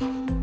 Multi-kill.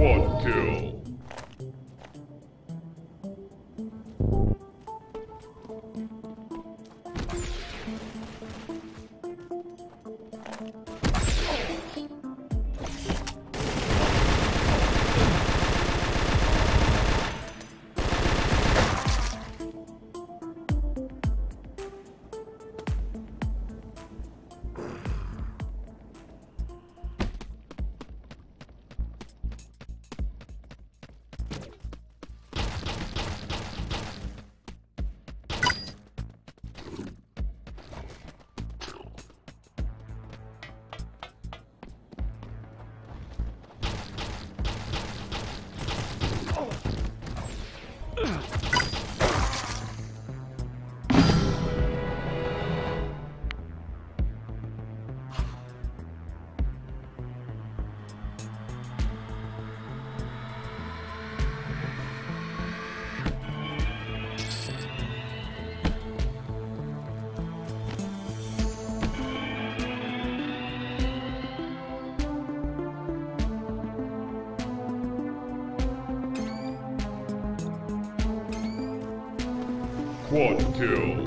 Quad kill. Quad kill.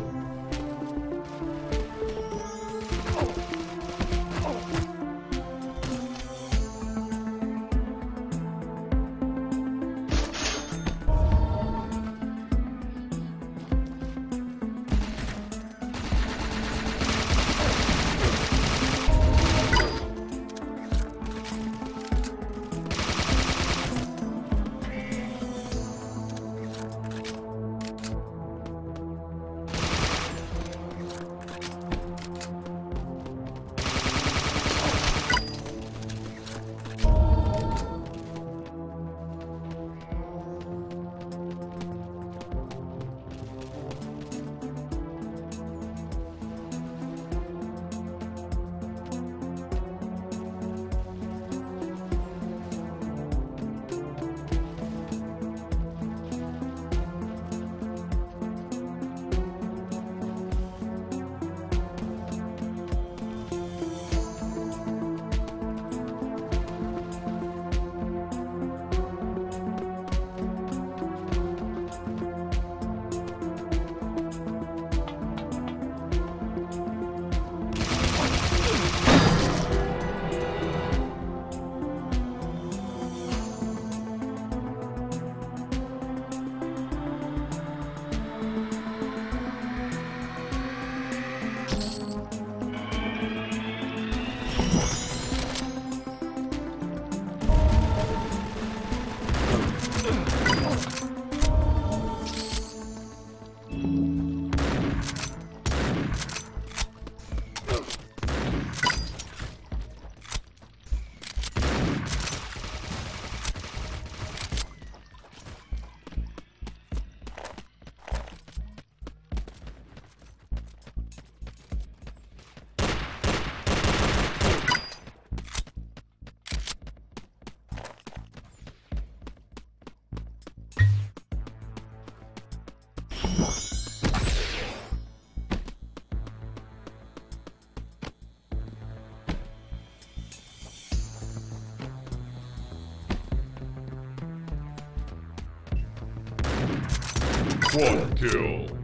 Quad kill.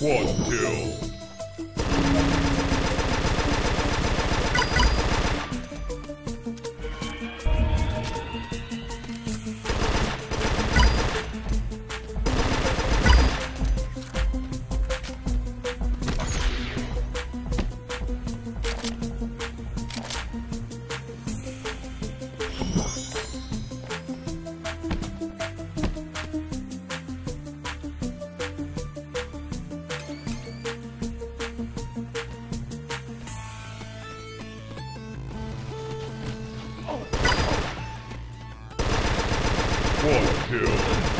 Quad kill. Quad kill.